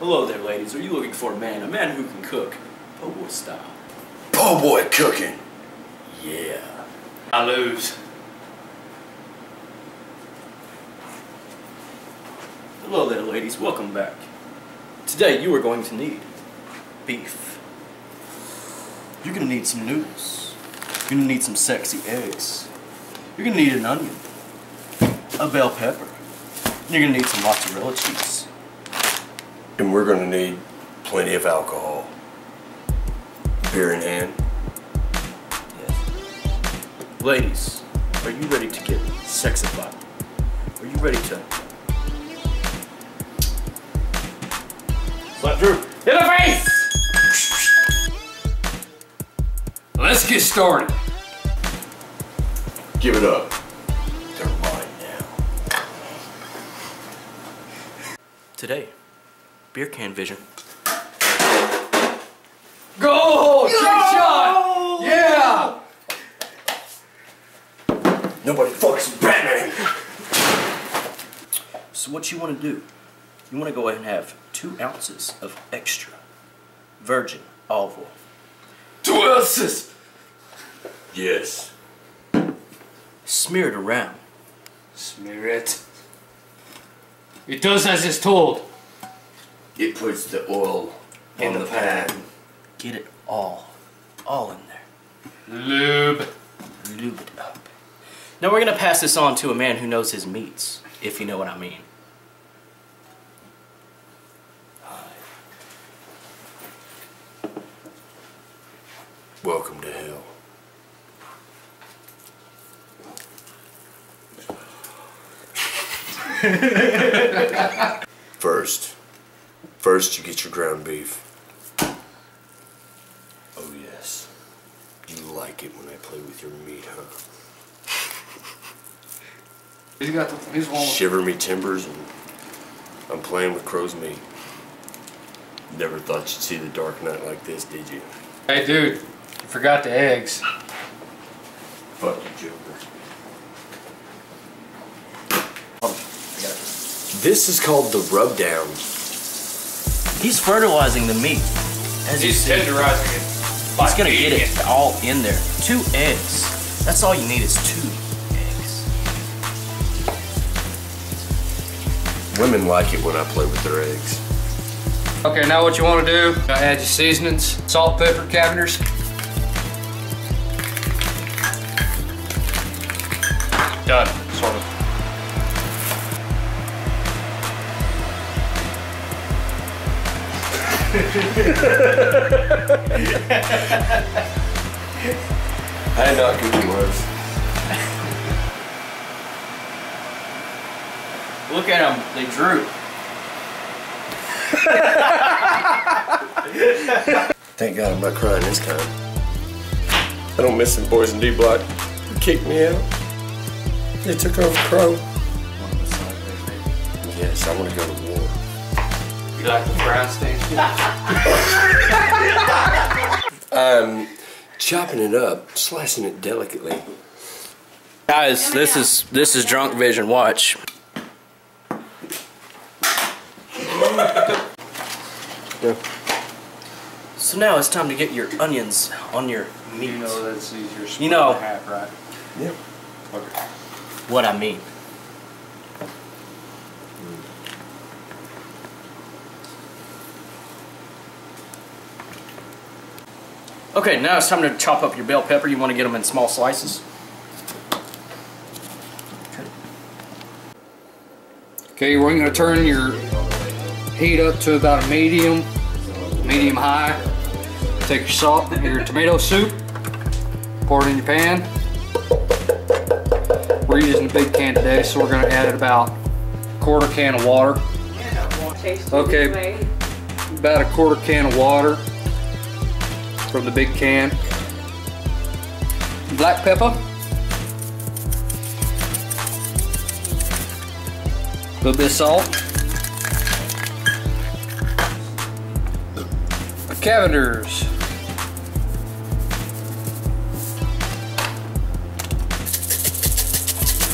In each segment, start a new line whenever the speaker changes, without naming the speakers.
Hello there, ladies. Are you looking for a man? A man who can cook, po' boy style.
Po' boy cooking.
Yeah.
I lose.
Hello there, ladies. Welcome back. Today, you are going to need beef. You're gonna need some noodles. You're gonna need some sexy eggs. You're gonna need an onion, a bell pepper. and You're gonna need some mozzarella cheese.
And we're gonna need plenty of alcohol. Beer in hand.
Yes. Ladies, are you ready to get sexified? Are you ready to slap Drew
In the face! Let's get started.
Give it up. They're mine now.
Today, beer can vision.
Go! Trick shot! Yeah!
Nobody fucks with Batman.
So what you want to do, you want to go ahead and have two ounces of extra virgin olive oil.
Two ounces!
Yes.
Smear it around.
Smear it. It does as it's told.
It puts the oil in the pan.
Get it all, all in there.
Lube.
Lube it up. Now we're gonna pass this on to a man who knows his meats, if you know what I mean.
Welcome to hell. First, first you get your ground beef. Oh yes, you like it when I play with your meat, huh?
He's got the, he's one
Shiver me timbers, and I'm playing with crow's meat. Never thought you'd see the Dark Knight like this, did you?
Hey dude, you forgot the eggs.
Fuck you, Joker. Oh, this is called the rub down.
He's fertilizing the meat. As you
He's
see,
tenderizing it.
he's gonna get it all in there. Two eggs. That's all you need is two eggs.
Women like it when I play with their eggs.
Okay, now what you want to do, add your seasonings, salt, pepper, Cavenders. Done,
I not cooking was.
Look at them, they droop.
Thank God I'm not crying this time. I don't miss them boys in D block who kicked me out. They took over Crow. Yes, I want to go to war.
You like the brown stains?
I'm chopping it up, slicing it delicately.
Guys, this is this is drunk vision. Watch.
Yeah.
So now it's time to get your onions on your meat.
You know that's easier
You know.
half, right?
Yep.
Okay.
what I mean. Okay, now it's time to chop up your bell pepper. You want to get them in small slices.
Okay, we're gonna turn your heat up to about a medium, medium high. Take your salt and your tomato soup, pour it in your pan. We're using a big can today, so we're gonna add about a quarter can of water. Okay. About a quarter can of water from the big can. Black pepper. A little bit of salt. Cavenders.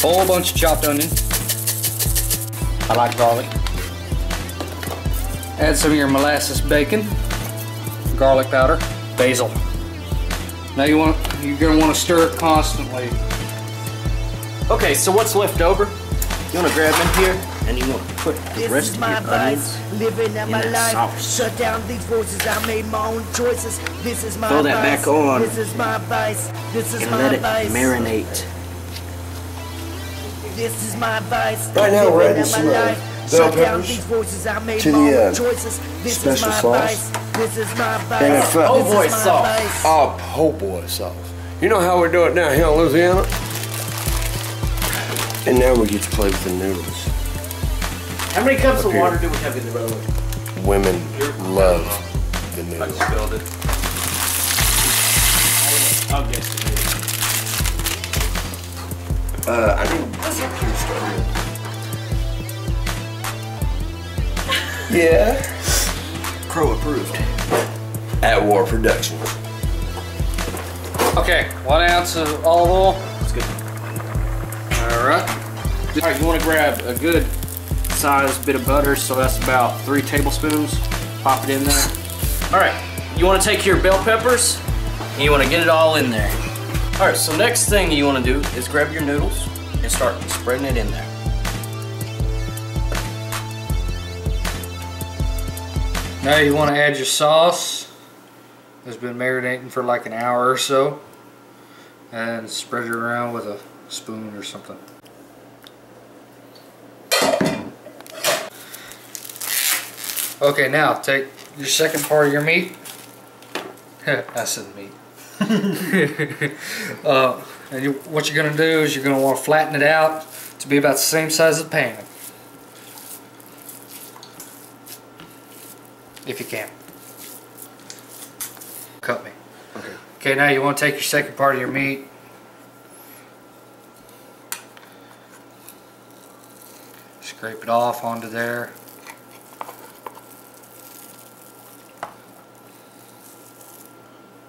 Whole bunch of chopped onion. I like garlic. Add some of your molasses bacon, garlic powder, basil. Now you want you're gonna want to stir it constantly.
Okay, so what's left over? You want to grab in here and you want to put the
This
rest
is
of
my
your onions.
living in my life.
sauce.
Shut down these voices, I made my own choices. This is my
Throw that
vice.
back on.
This is my vice. This is
and
my
let it
vice.
marinate.
This is my vice.
Right now, we're
living
adding
in my
some,
life.
Bell
Shut down
peppers
these voices, I made
to
my
the,
own
uh,
choices. This
special
is my
sauce.
This is my vice.
And it's, uh,
Oh, boy,
my
sauce.
vice.
Oh, po' boy sauce. You know how we do it down here in Louisiana? And now we get to play with the noodles.
How many cups of water do we have in the way?
Women love the
I
noodles.
just spilled it. I'll guess it.
Uh, I need Yeah.
Crow approved.
At War Productions.
Okay, one ounce of olive oil.
That's good.
All right.
All right, you want to grab a good sized bit of butter, so that's about three tablespoons. Pop it in there. All right, you want to take your bell peppers and you want to get it all in there. All right, so next thing you want to do is grab your noodles and start spreading it in there.
Now you want to add your sauce. It's been marinating for like an hour or so. And spread it around with a spoon or something. Okay, now take your second part of your meat. I said meat. uh, and you, what you're going to do is you're going to want to flatten it out to be about the same size as the pan. If you can. Cut me.
Okay.
Okay, now you want to take your second part of your meat. Scrape it off onto there.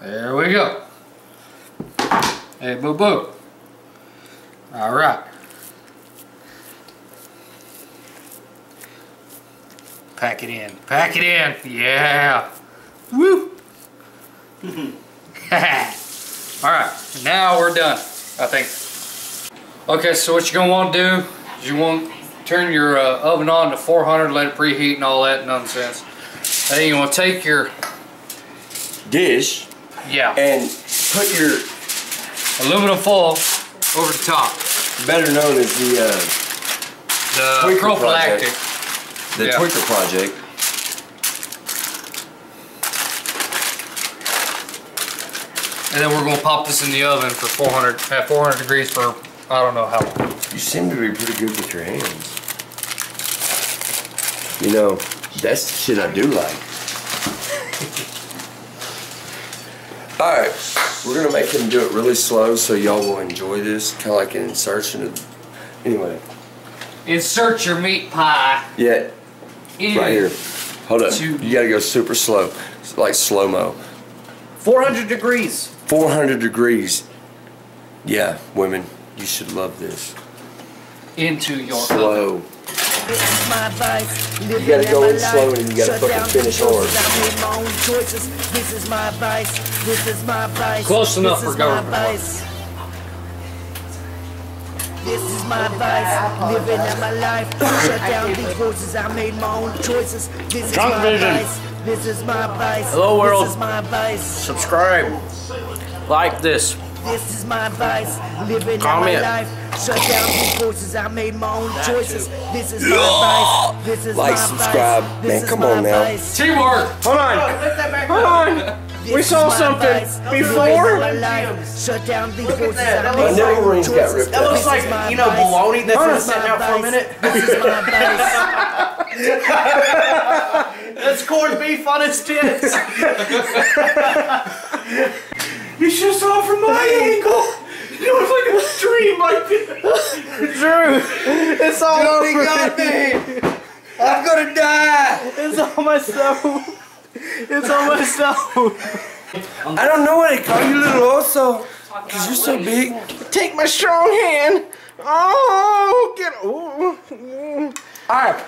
There we go. Hey, boo boo. All right. Pack it in. Pack it in. Yeah. Woo. All right. Now we're done. I think. Okay, so what you're gonna want to do is you want to turn your uh, oven on to 400, let it preheat and all that nonsense. Then you want to take your
Dish
yeah
and put your
aluminum foil over the top.
better known as the uh,
The prophylactic.
The
Yeah.
Project.
And then we're gonna pop this in the oven for 400 at 400 degrees for I don't know how long.
You seem to be pretty good with your hands. You know, that's the shit I do like. Alright, we're gonna make him do it really slow so y'all will enjoy this. Kinda like an insertion of anyway.
Insert your meat pie.
Yeah,
in.
right here. Hold up. You gotta go super slow. It's like slow-mo.
400 degrees.
400 degrees. Yeah, women, you should love this.
into your.
Slow.
This is my vice. Living
gotta go in slow and you gotta
Shut
fucking
down
finish
the choices.
hard.
I made my own choices. This is my vice. This is my vice.
Close enough
this
for
is
government work.
vice. This is my vice. Living in my life. Shut down these voices. I made my own choices. This is
Drunk
my
Vision.
vice. This is my vice.
Hello, world.
This is my vice.
Subscribe. Like this.
This is my vice. Living
Comment.
my life. Shut down these voices. I made my own choices. This is my vice. This is
Like,
my
subscribe.
vice.
Man,
This
come
my
on now.
vice.
Teamwork.
Hold on. Oh, Hold on.
This
We saw something before.
Living in. Shut down these voices.
that.
I
That looks
my
like- rings got ripped
That looks like, you know, baloney that's been
This is
sitting out for a minute.
This is my vice.
That's corned beef on its tits. you should have saw it from my angle. It was like a stream like this. Drew, it's all over me.
I'm gonna die!
It's all my stove. It's on my stove.
I don't know what they call you, little oso. Cause you're so big.
Take my strong hand. Oh, get. Ooh.
Hey,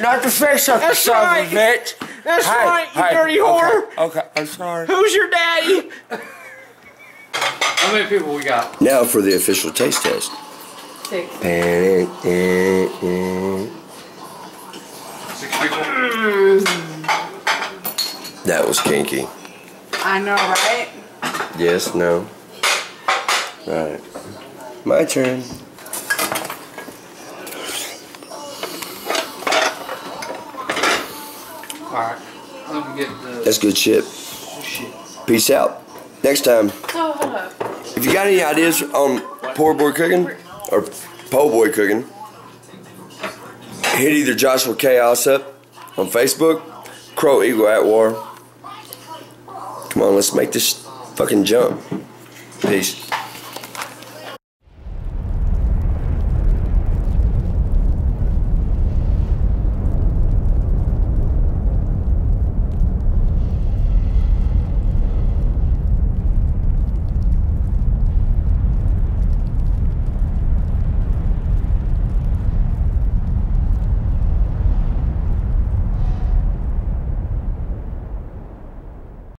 not to say something,
That's
son
right.
of a bitch.
That's
Hey,
right, you
hey,
dirty whore.
Okay, I'm sorry.
Who's your daddy?
How many people we got?
Now for the official taste test.
Six.
Six
That was kinky.
I know, right?
Yes, no. Right. My turn.
Alright. Let me get the.
That's good shit. Peace out. Next time,
So, hold up.
if you got any ideas on poor boy cooking or po' boy cooking, hit either Joshua Chaos up on Facebook, Crow Eagle at War. Come on, let's make this fucking jump. Peace.